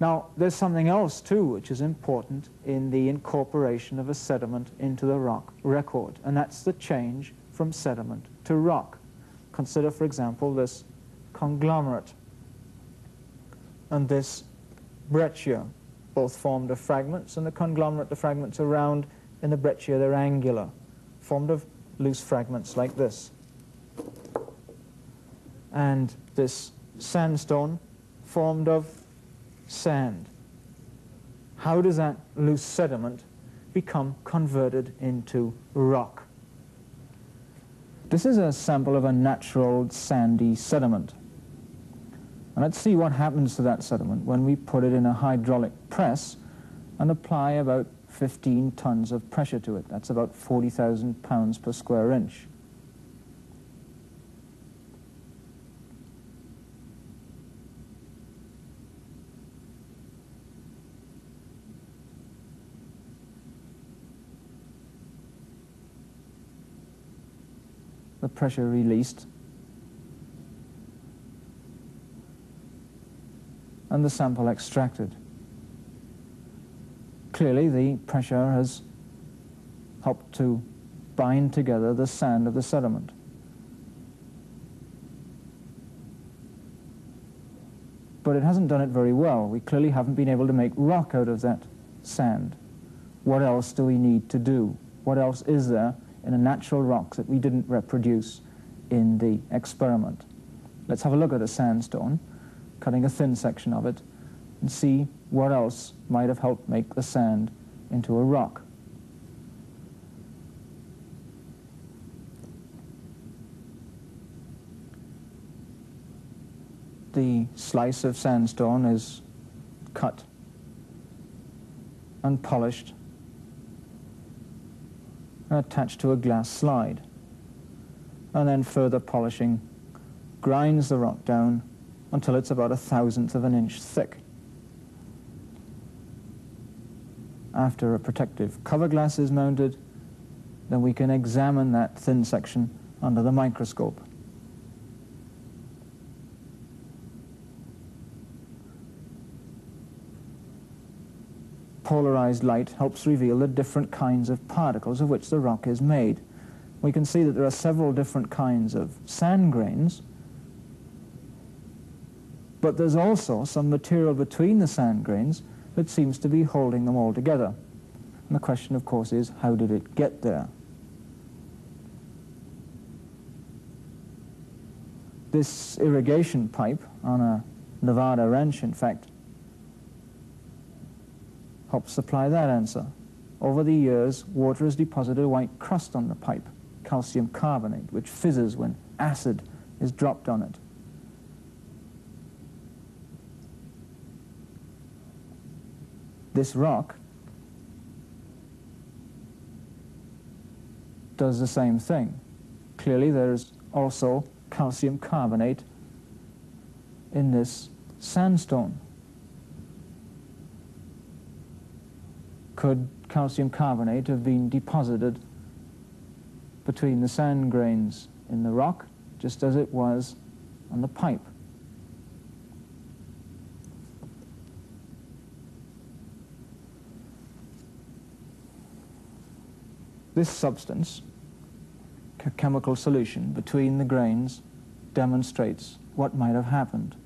Now, there's something else too which is important in the incorporation of a sediment into the rock record, and that's the change from sediment to rock. Consider, for example, this conglomerate and this breccia, both formed of fragments, and the conglomerate, the fragments are round, in the breccia, they're angular, formed of loose fragments like this. And this sandstone formed of sand. How does that loose sediment become converted into rock? This is a sample of a natural sandy sediment. And let's see what happens to that sediment when we put it in a hydraulic press and apply about 15 tons of pressure to it. That's about 40,000 pounds per square inch. The pressure released and the sample extracted. Clearly the pressure has helped to bind together the sand of the sediment. But it hasn't done it very well. We clearly haven't been able to make rock out of that sand. What else do we need to do? What else is there in a natural rock that we didn't reproduce in the experiment. Let's have a look at a sandstone, cutting a thin section of it, and see what else might have helped make the sand into a rock. The slice of sandstone is cut and polished attached to a glass slide. And then further polishing grinds the rock down until it's about a thousandth of an inch thick. After a protective cover glass is mounted, then we can examine that thin section under the microscope. Polarized light helps reveal the different kinds of particles of which the rock is made. We can see that there are several different kinds of sand grains, but there's also some material between the sand grains that seems to be holding them all together. And the question, of course, is how did it get there? This irrigation pipe on a Nevada ranch, in fact, helps supply that answer. Over the years, water has deposited a white crust on the pipe, calcium carbonate, which fizzes when acid is dropped on it. This rock does the same thing. Clearly, there's also calcium carbonate in this sandstone. Could calcium carbonate have been deposited between the sand grains in the rock, just as it was on the pipe. This substance, a chemical solution between the grains, demonstrates what might have happened.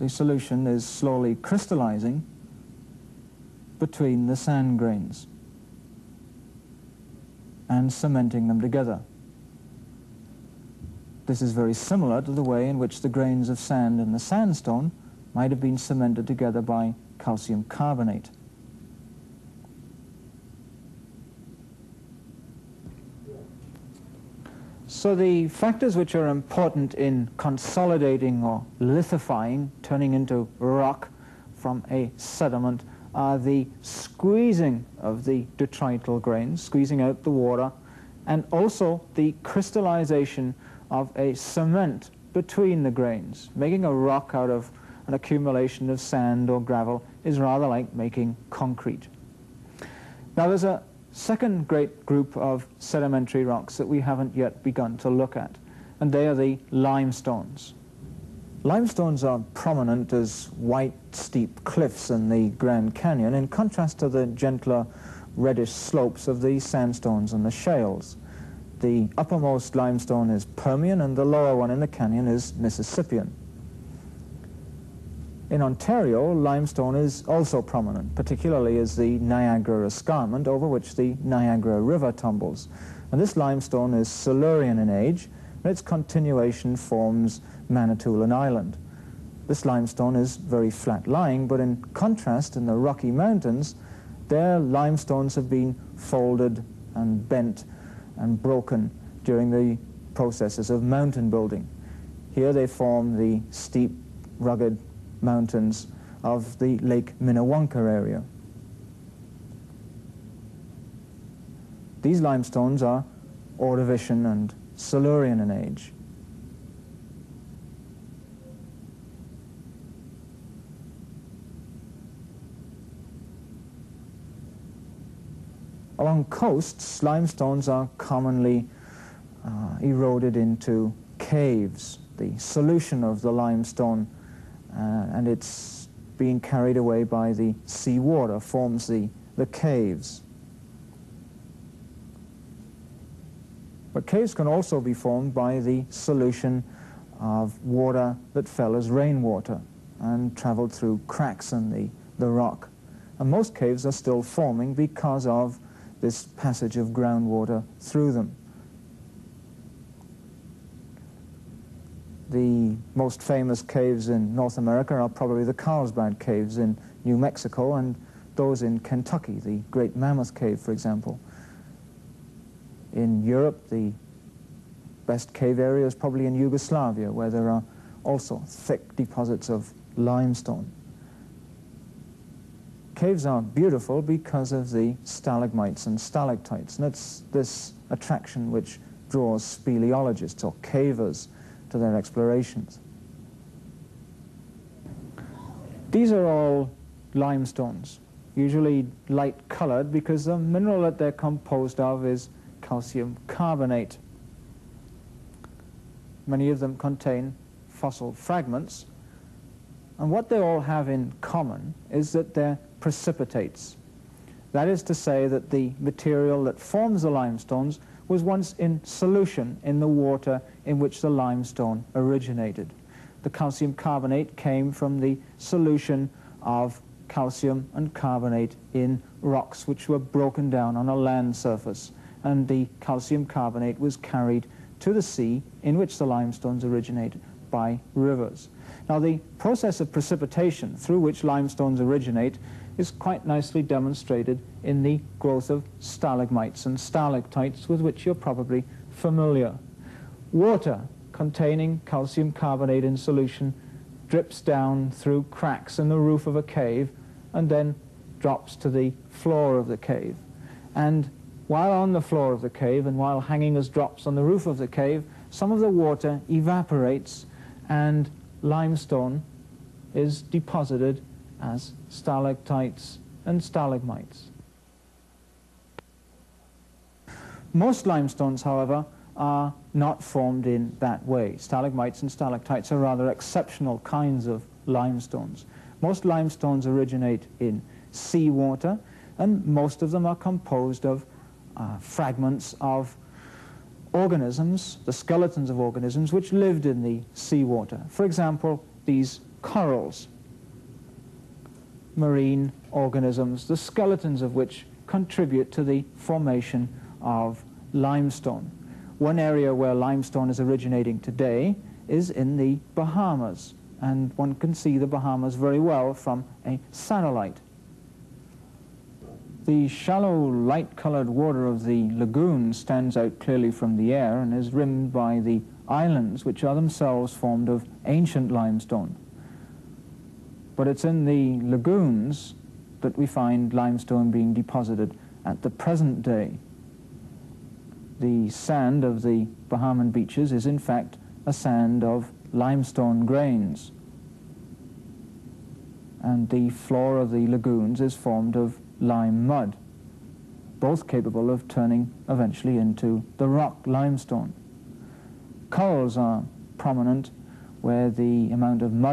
The solution is slowly crystallizing between the sand grains and cementing them together. This is very similar to the way in which the grains of sand in the sandstone might have been cemented together by calcium carbonate. So the factors which are important in consolidating or lithifying, turning into rock from a sediment, are the squeezing of the detrital grains, squeezing out the water, and also the crystallization of a cement between the grains. Making a rock out of an accumulation of sand or gravel is rather like making concrete. Now there's a second great group of sedimentary rocks that we haven't yet begun to look at, and they are the limestones. Limestones are prominent as white, steep cliffs in the Grand Canyon in contrast to the gentler reddish slopes of the sandstones and the shales. The uppermost limestone is Permian and the lower one in the canyon is Mississippian. In Ontario, limestone is also prominent, particularly as the Niagara escarpment over which the Niagara River tumbles. And this limestone is Silurian in age, and its continuation forms Manitoulin Island. This limestone is very flat-lying, but in contrast, in the Rocky Mountains, their limestones have been folded and bent and broken during the processes of mountain building. Here they form the steep, rugged mountains of the Lake Minnewanka area. These limestones are Ordovician and Silurian in age. Along coasts, limestones are commonly uh, eroded into caves. The solution of the limestone Uh, and it's being carried away by the sea water, forms the, the caves. But caves can also be formed by the solution of water that fell as rainwater and traveled through cracks in the, the rock. And most caves are still forming because of this passage of groundwater through them. The most famous caves in North America are probably the Carlsbad caves in New Mexico and those in Kentucky, the Great Mammoth Cave, for example. In Europe, the best cave area is probably in Yugoslavia, where there are also thick deposits of limestone. Caves are beautiful because of the stalagmites and stalactites, and it's this attraction which draws speleologists or cavers to their explorations. These are all limestones, usually light-colored because the mineral that they're composed of is calcium carbonate. Many of them contain fossil fragments, and what they all have in common is that they're precipitates. That is to say that the material that forms the limestones was once in solution in the water in which the limestone originated. The calcium carbonate came from the solution of calcium and carbonate in rocks which were broken down on a land surface and the calcium carbonate was carried to the sea in which the limestones originated by rivers. Now the process of precipitation through which limestones originate is quite nicely demonstrated in the growth of stalagmites and stalactites with which you're probably familiar. Water containing calcium carbonate in solution drips down through cracks in the roof of a cave and then drops to the floor of the cave. And while on the floor of the cave and while hanging as drops on the roof of the cave, some of the water evaporates and limestone is deposited as stalactites and stalagmites. Most limestones, however, are not formed in that way. Stalagmites and stalactites are rather exceptional kinds of limestones. Most limestones originate in seawater, and most of them are composed of uh, fragments of organisms, the skeletons of organisms, which lived in the seawater. For example, these corals marine organisms, the skeletons of which contribute to the formation of limestone. One area where limestone is originating today is in the Bahamas, and one can see the Bahamas very well from a satellite. The shallow, light-colored water of the lagoon stands out clearly from the air and is rimmed by the islands, which are themselves formed of ancient limestone but it's in the lagoons that we find limestone being deposited at the present day. The sand of the Bahamian beaches is in fact a sand of limestone grains. And the floor of the lagoons is formed of lime mud, both capable of turning eventually into the rock limestone. Corals are prominent where the amount of mud